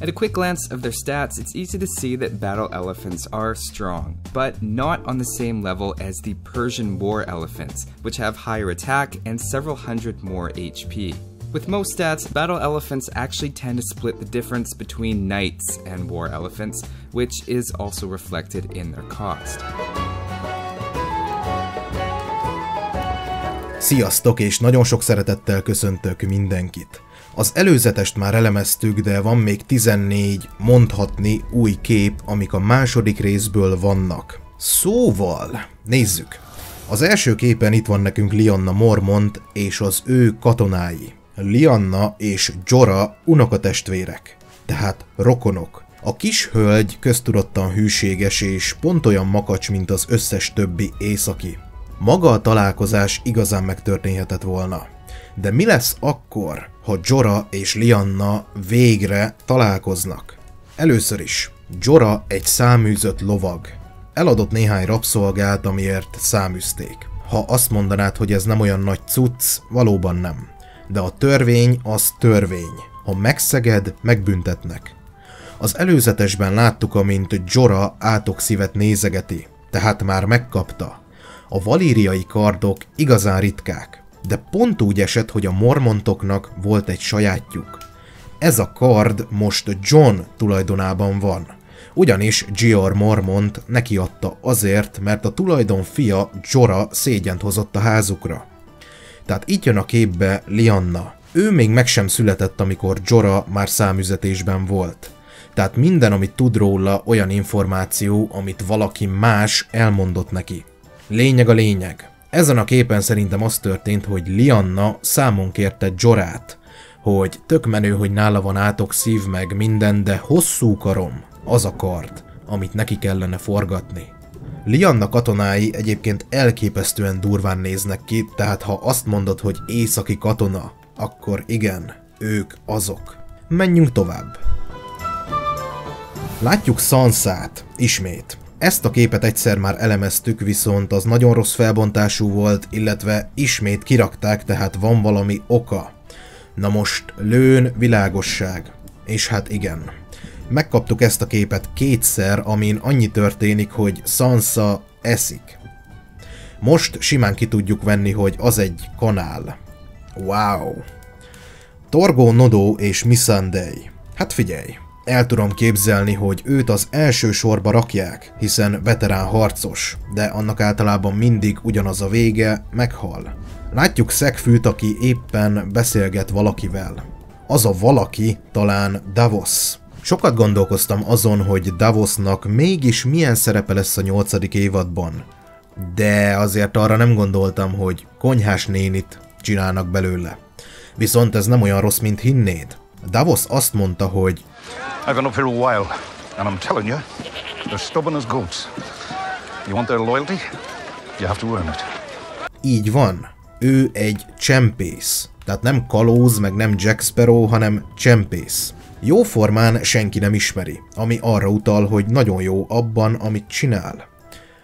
At a quick glance of their stats, it's easy to see that battle elephants are strong, but not on the same level as the Persian war elephants, which have higher attack and several hundred more HP. With most stats, battle elephants actually tend to split the difference between knights and war elephants, which is also reflected in their cost. Sziasztok, és nagyon sok szeretettel köszöntök mindenkit. Az előzetest már elemeztük, de van még 14 mondhatni új kép, amik a második részből vannak. Szóval, nézzük. Az első képen itt van nekünk Lianna Mormont és az ő katonái. Lianna és Jora unokatestvérek, tehát rokonok. A kis hölgy köztudottan hűséges és pont olyan makacs, mint az összes többi északi. Maga a találkozás igazán megtörténhetett volna. De mi lesz akkor, ha Jora és Lianna végre találkoznak? Először is, Jora egy száműzött lovag. Eladott néhány rabszolgát, amiért száműzték. Ha azt mondanád, hogy ez nem olyan nagy cucc, valóban nem. De a törvény az törvény. Ha megszeged, megbüntetnek. Az előzetesben láttuk, amint Jora átok szívet nézegeti, tehát már megkapta. A valíriai kardok igazán ritkák, de pont úgy esett, hogy a mormontoknak volt egy sajátjuk. Ez a kard most John tulajdonában van, ugyanis Gior Mormont neki adta azért, mert a tulajdon fia Jora szégyent hozott a házukra. Tehát itt jön a képbe Lianna. Ő még meg sem született, amikor Jora már számüzetésben volt. Tehát minden, amit tud róla, olyan információ, amit valaki más elmondott neki. Lényeg a lényeg. Ezen a képen szerintem az történt, hogy Lianna számon kérte Jorát, hogy tök menő, hogy nála van átok szív meg minden, de hosszú karom, az a kard, amit neki kellene forgatni. Lianna katonái egyébként elképesztően durván néznek ki, tehát ha azt mondod, hogy északi katona, akkor igen, ők azok. Menjünk tovább. Látjuk Sansát, ismét. Ezt a képet egyszer már elemeztük, viszont az nagyon rossz felbontású volt, illetve ismét kirakták, tehát van valami oka. Na most lőn világosság. És hát igen. Megkaptuk ezt a képet kétszer, amin annyi történik, hogy Sansa eszik. Most simán ki tudjuk venni, hogy az egy kanál. Wow. Torgo Nodo és Missandei. Hát figyelj, el tudom képzelni, hogy őt az első sorba rakják, hiszen veterán harcos, de annak általában mindig ugyanaz a vége, meghal. Látjuk Szegfűt, aki éppen beszélget valakivel. Az a valaki talán Davos. Sokat gondolkoztam azon, hogy Davosnak mégis milyen szerepe lesz a nyolcadik évadban. De azért arra nem gondoltam, hogy konyhás nénit csinálnak belőle. Viszont ez nem olyan rossz, mint hinnéd. Davos azt mondta, hogy I've been up here a while, and I'm telling you, they're stubborn as goats. You want their loyalty? You have to earn it. Így van. Ő egy csempész. Tehát nem kalóz, meg nem Jack Sparrow, hanem csempész. Jóformán senki nem ismeri, ami arra utal, hogy nagyon jó abban, amit csinál.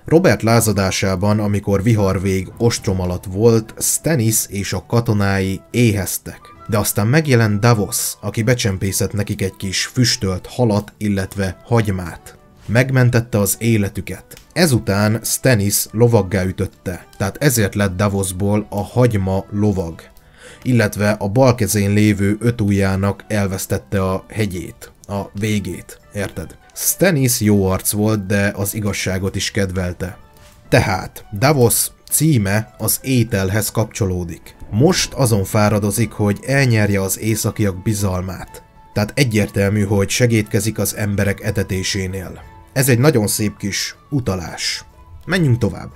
Robert lázadásában, amikor viharvég ostrom alatt volt, Stannis és a katonái éheztek. De aztán megjelent Davos, aki becsempészett nekik egy kis füstölt halat, illetve hagymát. Megmentette az életüket. Ezután Stannis lovaggá ütötte, tehát ezért lett Davosból a hagyma lovag. Illetve a bal kezén lévő öt ujjának elvesztette a hegyét, a végét, érted? Stannis jó arc volt, de az igazságot is kedvelte. Tehát Davos címe az ételhez kapcsolódik. Most azon fáradozik, hogy elnyerje az északiak bizalmát. Tehát egyértelmű, hogy segítkezik az emberek etetésénél. Ez egy nagyon szép kis utalás. Menjünk tovább.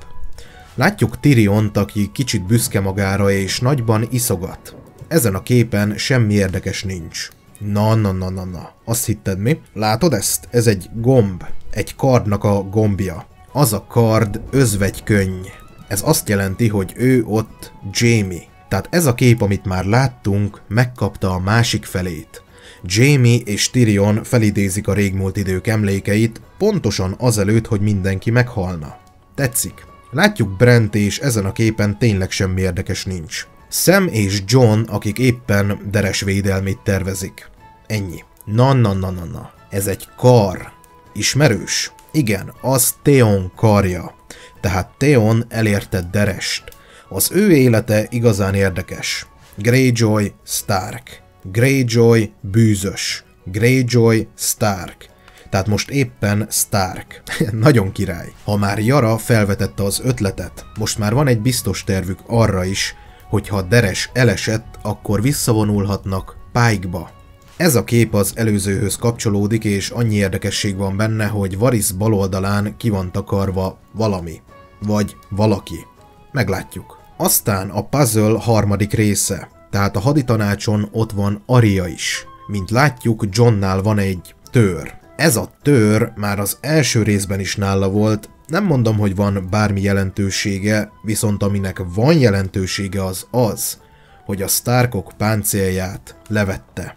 Látjuk Tyriont, aki kicsit büszke magára és nagyban iszogat. Ezen a képen semmi érdekes nincs. Na, na, na, na, na. Azt hitted mi? Látod ezt? Ez egy gomb. Egy kardnak a gombja. Az a kard özvegykönyv. Ez azt jelenti, hogy ő ott Jamie. Tehát ez a kép, amit már láttunk, megkapta a másik felét. Jamie és Tyrion felidézik a régmúlt idők emlékeit, pontosan azelőtt, hogy mindenki meghalna. Tetszik? Látjuk Brent és ezen a képen tényleg semmi érdekes nincs. Sam és John, akik éppen deres védelmét tervezik. Ennyi. Na, na, na, na, na. Ez egy kar. Ismerős? Igen, az Theon karja. Tehát Theon elérte Derest. Az ő élete igazán érdekes. Greyjoy Stark. Greyjoy bűzös. Greyjoy Stark. Tehát most éppen Stark. Nagyon király. Ha már Jara felvetette az ötletet, most már van egy biztos tervük arra is, hogy ha Deres elesett, akkor visszavonulhatnak Pike-ba. Ez a kép az előzőhöz kapcsolódik, és annyi érdekesség van benne, hogy Varys baloldalán ki van takarva valami. Vagy valaki. Meglátjuk. Aztán a puzzle harmadik része. Tehát a haditanácson ott van Aria is. Mint látjuk, Johnnál van egy tör. Ez a tör már az első részben is nála volt, nem mondom, hogy van bármi jelentősége, viszont aminek van jelentősége az az, hogy a Starkok páncélját levette.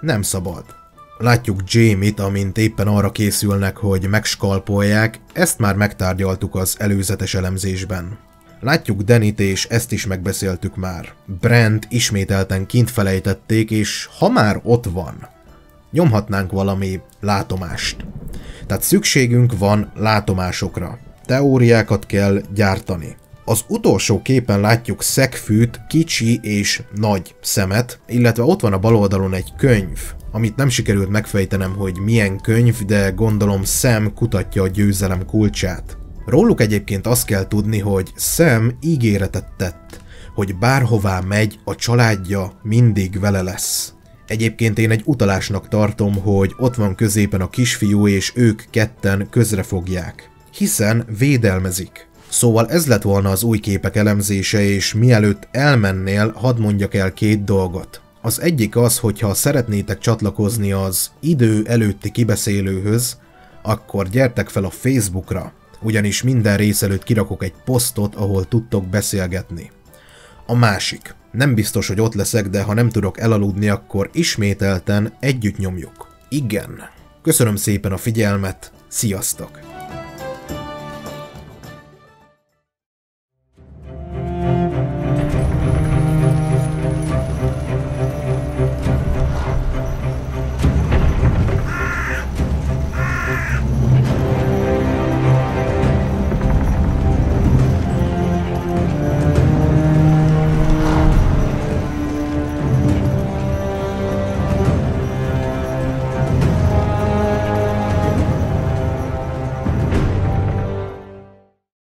Nem szabad. Látjuk Jamie-t, amint éppen arra készülnek, hogy megskalpolják, ezt már megtárgyaltuk az előzetes elemzésben. Látjuk Denit, és ezt is megbeszéltük már. Brent ismételten kint felejtették, és ha már ott van, nyomhatnánk valami látomást. Tehát szükségünk van látomásokra. Teóriákat kell gyártani. Az utolsó képen látjuk Szegfűt, kicsi és nagy szemet, illetve ott van a bal oldalon egy könyv, amit nem sikerült megfejtenem, hogy milyen könyv, de gondolom Sam kutatja a győzelem kulcsát. Róluk egyébként azt kell tudni, hogy Sam ígéretet tett, hogy bárhová megy, a családja mindig vele lesz. Egyébként én egy utalásnak tartom, hogy ott van középen a kisfiú, és ők ketten közrefogják. Hiszen védelmezik. Szóval ez lett volna az új képek elemzése, és mielőtt elmennél, hadd mondjak el két dolgot. Az egyik az, hogy ha szeretnétek csatlakozni az idő előtti kibeszélőhöz, akkor gyertek fel a Facebookra, ugyanis minden rész előtt kirakok egy posztot, ahol tudtok beszélgetni. A másik. Nem biztos, hogy ott leszek, de ha nem tudok elaludni, akkor ismételten együtt nyomjuk. Igen. Köszönöm szépen a figyelmet, sziasztok!